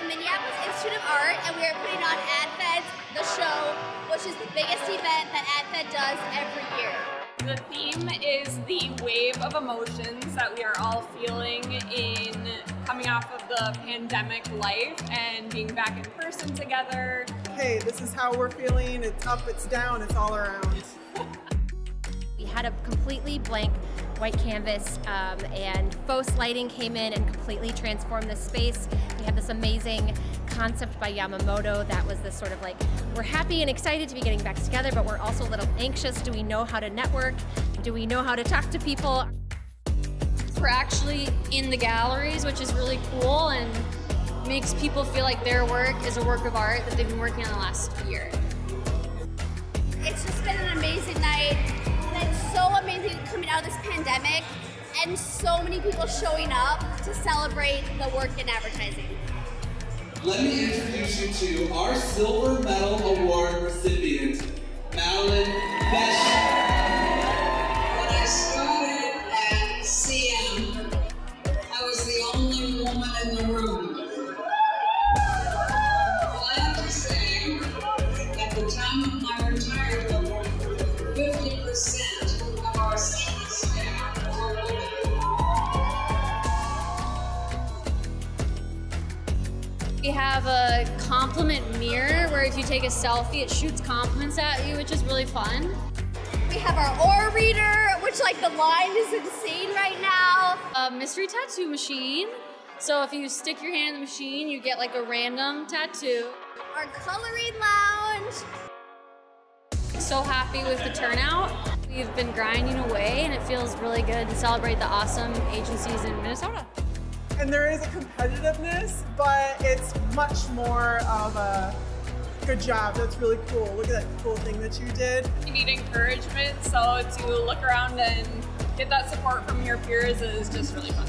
the Minneapolis Institute of Art, and we are putting on AdFed, the show, which is the biggest event that AdFed does every year. The theme is the wave of emotions that we are all feeling in coming off of the pandemic life and being back in person together. Hey, this is how we're feeling. It's up, it's down, it's all around. We had a completely blank white canvas um, and faux lighting came in and completely transformed the space. We had this amazing concept by Yamamoto that was this sort of like, we're happy and excited to be getting back together, but we're also a little anxious. Do we know how to network? Do we know how to talk to people? We're actually in the galleries, which is really cool and makes people feel like their work is a work of art that they've been working on the last year. It's just been an amazing night. Pandemic and so many people showing up to celebrate the work in advertising. Let me introduce you to our Silver Medal Award recipient, Madeline Besh. When I started at CM, I was the only woman in the room. Glad to say, at the time of my retirement, 50% of our We have a compliment mirror where if you take a selfie, it shoots compliments at you, which is really fun. We have our aura reader, which like the line is insane right now. A mystery tattoo machine. So if you stick your hand in the machine, you get like a random tattoo. Our coloring lounge. So happy with the turnout. We've been grinding away and it feels really good to celebrate the awesome agencies in Minnesota. And there is a competitiveness, but it's much more of a good job. That's really cool. Look at that cool thing that you did. You need encouragement, so to look around and get that support from your peers is just really fun.